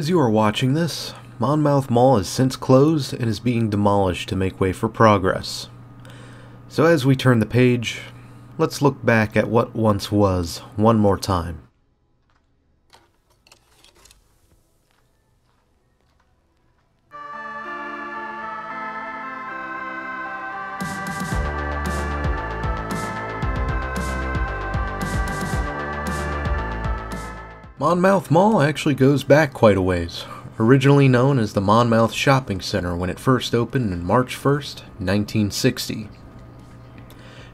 As you are watching this, Monmouth Mall has since closed and is being demolished to make way for progress. So as we turn the page, let's look back at what once was one more time. Monmouth Mall actually goes back quite a ways. Originally known as the Monmouth Shopping Center when it first opened on March 1st, 1960.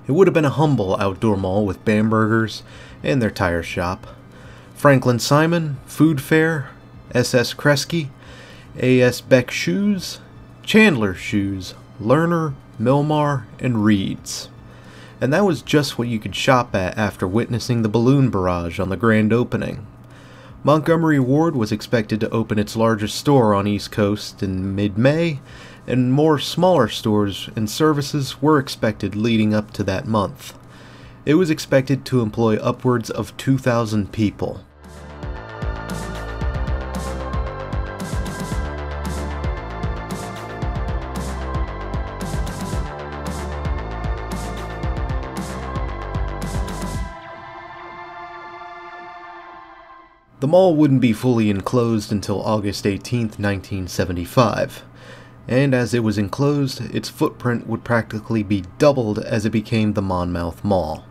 It would have been a humble outdoor mall with Bambergers and their tire shop, Franklin Simon, Food Fair, SS Kresge, AS Beck Shoes, Chandler Shoes, Lerner, Milmar, and Reed's. And that was just what you could shop at after witnessing the balloon barrage on the grand opening. Montgomery Ward was expected to open its largest store on East Coast in mid-May, and more smaller stores and services were expected leading up to that month. It was expected to employ upwards of 2,000 people. The mall wouldn't be fully enclosed until August 18, 1975, and as it was enclosed, its footprint would practically be doubled as it became the Monmouth Mall.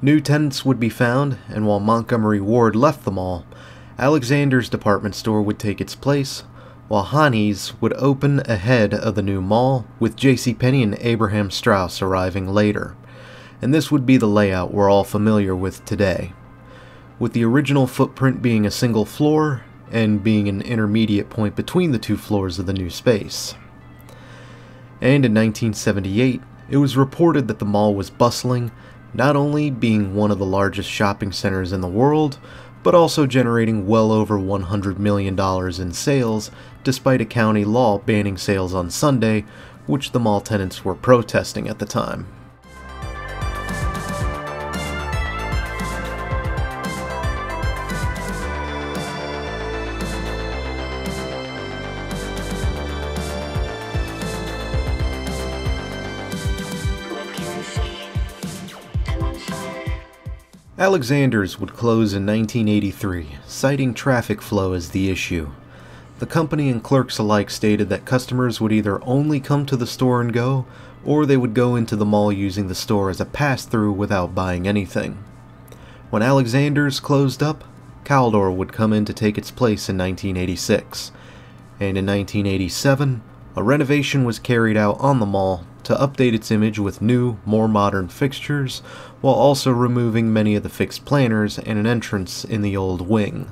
New tenants would be found, and while Montgomery Ward left the mall, Alexander's department store would take its place, while Hahne's would open ahead of the new mall, with JCPenney and Abraham Straus arriving later. And this would be the layout we're all familiar with today with the original footprint being a single floor and being an intermediate point between the two floors of the new space. And in 1978, it was reported that the mall was bustling, not only being one of the largest shopping centers in the world, but also generating well over $100 million in sales, despite a county law banning sales on Sunday, which the mall tenants were protesting at the time. Alexander's would close in 1983, citing traffic flow as the issue. The company and clerks alike stated that customers would either only come to the store and go, or they would go into the mall using the store as a pass through without buying anything. When Alexander's closed up, Caldor would come in to take its place in 1986, and in 1987, a renovation was carried out on the mall to update its image with new, more modern fixtures, while also removing many of the fixed planters and an entrance in the old wing.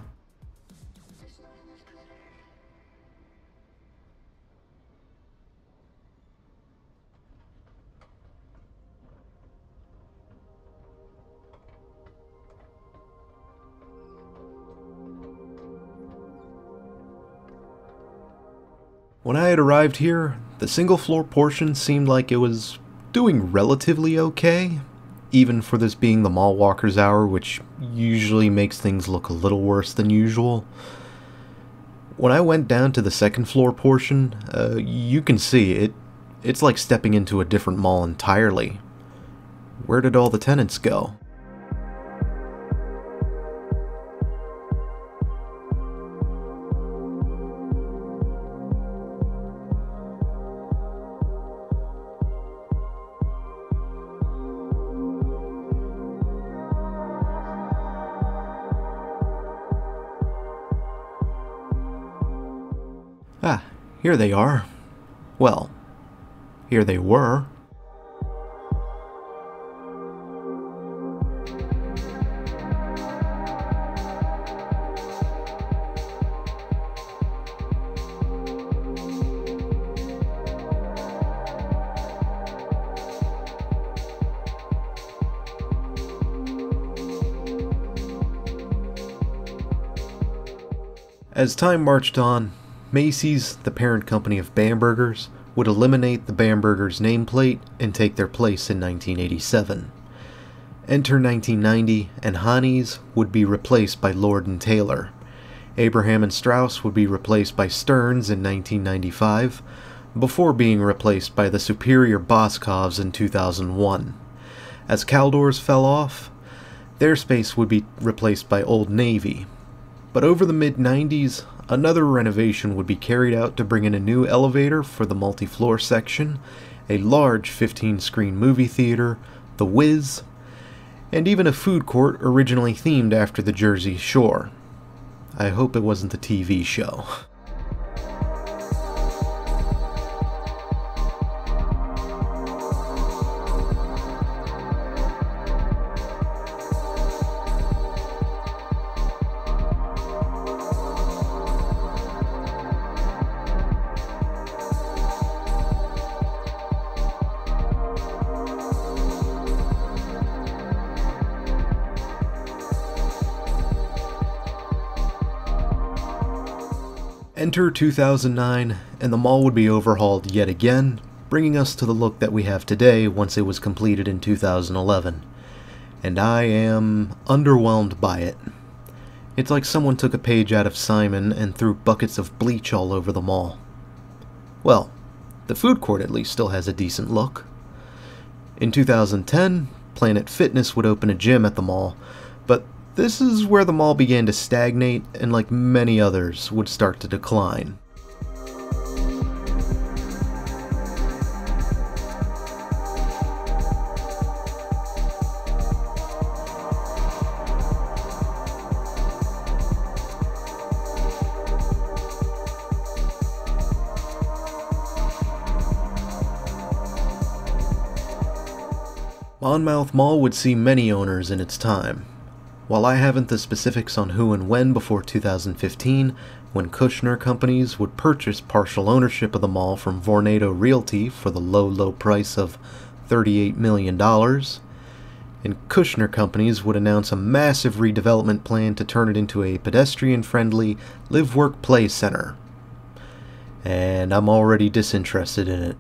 When I had arrived here, the single floor portion seemed like it was doing relatively okay, even for this being the mall walker's hour, which usually makes things look a little worse than usual. When I went down to the second floor portion, uh, you can see it. It's like stepping into a different mall entirely. Where did all the tenants go? Here they are. Well, here they were. As time marched on, Macy's, the parent company of Bamberger's, would eliminate the Bamberger's nameplate and take their place in 1987. Enter 1990, and Hahne's would be replaced by Lord & Taylor. Abraham and Straus would be replaced by Stearns in 1995, before being replaced by the superior Boscov's in 2001. As Caldors fell off, their space would be replaced by Old Navy. But over the mid 90s, another renovation would be carried out to bring in a new elevator for the multi floor section, a large 15 screen movie theater, the Wiz, and even a food court originally themed after the Jersey Shore. I hope it wasn't the TV show. Enter 2009, and the mall would be overhauled yet again, bringing us to the look that we have today once it was completed in 2011. And I am underwhelmed by it. It's like someone took a page out of Simon and threw buckets of bleach all over the mall. Well, the food court at least still has a decent look. In 2010, Planet Fitness would open a gym at the mall, but this is where the mall began to stagnate and, like many others, would start to decline. Monmouth Mall would see many owners in its time, while I haven't the specifics on who and when before 2015, when Kushner Companies would purchase partial ownership of the mall from Vornado Realty for the low, low price of $38 million, and Kushner Companies would announce a massive redevelopment plan to turn it into a pedestrian friendly live work play center. And I'm already disinterested in it.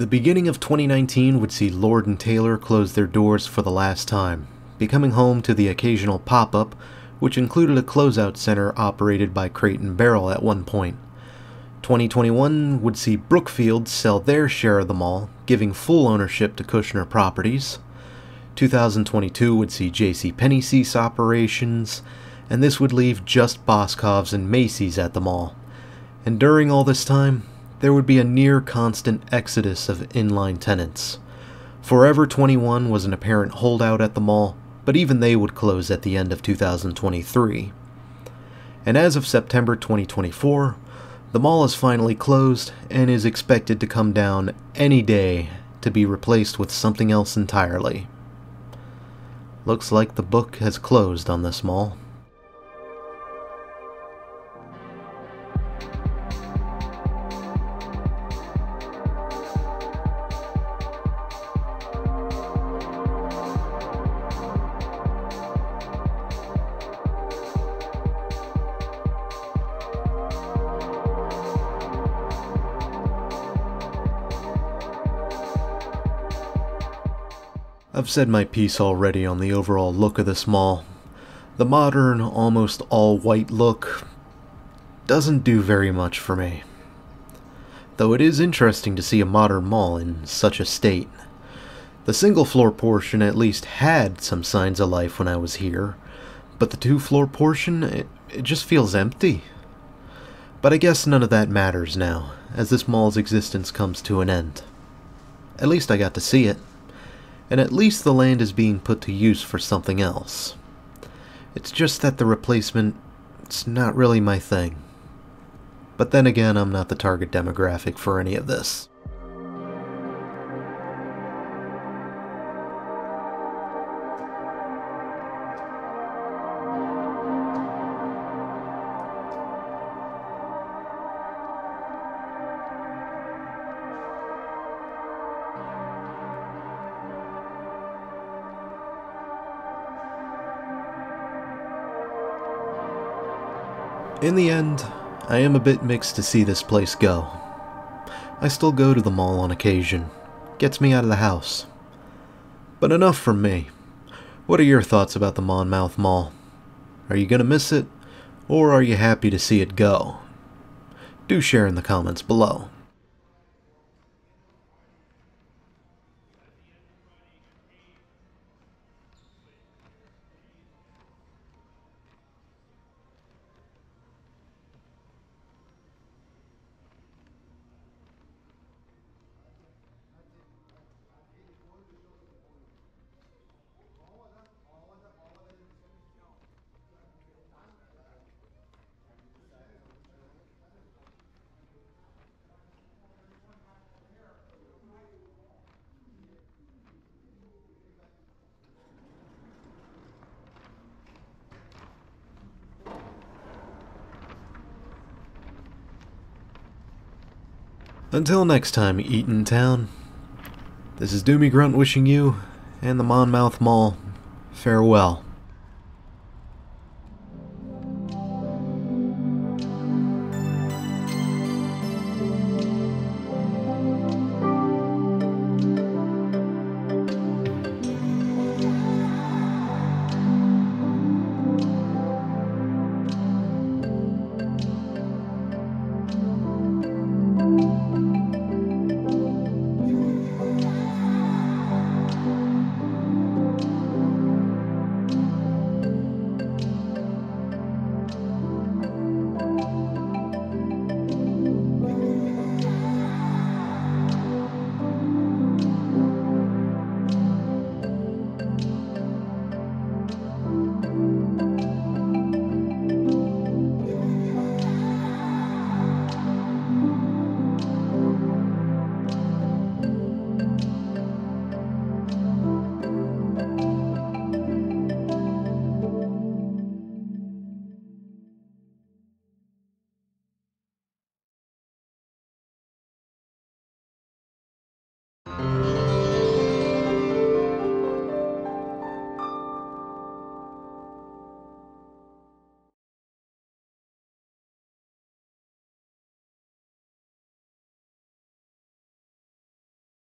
The beginning of 2019 would see Lord & Taylor close their doors for the last time, becoming home to the occasional pop-up, which included a closeout center operated by Crate and Barrel at one point. 2021 would see Brookfield sell their share of the mall, giving full ownership to Kushner Properties. 2022 would see J.C. Penney cease operations, and this would leave just Boscov's and Macy's at the mall. And during all this time, there would be a near constant exodus of inline tenants. Forever 21 was an apparent holdout at the mall, but even they would close at the end of 2023. And as of September 2024, the mall is finally closed and is expected to come down any day to be replaced with something else entirely. Looks like the book has closed on this mall. I've said my piece already on the overall look of this mall. The modern, almost all white look doesn't do very much for me. Though it is interesting to see a modern mall in such a state. The single floor portion at least had some signs of life when I was here, but the two floor portion, it, it just feels empty. But I guess none of that matters now, as this mall's existence comes to an end. At least I got to see it and at least the land is being put to use for something else. It's just that the replacement, it's not really my thing. But then again, I'm not the target demographic for any of this. In the end, I am a bit mixed to see this place go. I still go to the mall on occasion. Gets me out of the house. But enough from me. What are your thoughts about the Monmouth Mall? Are you gonna miss it? Or are you happy to see it go? Do share in the comments below. Until next time, Eatontown, this is Doomie Grunt wishing you and the Monmouth Mall farewell.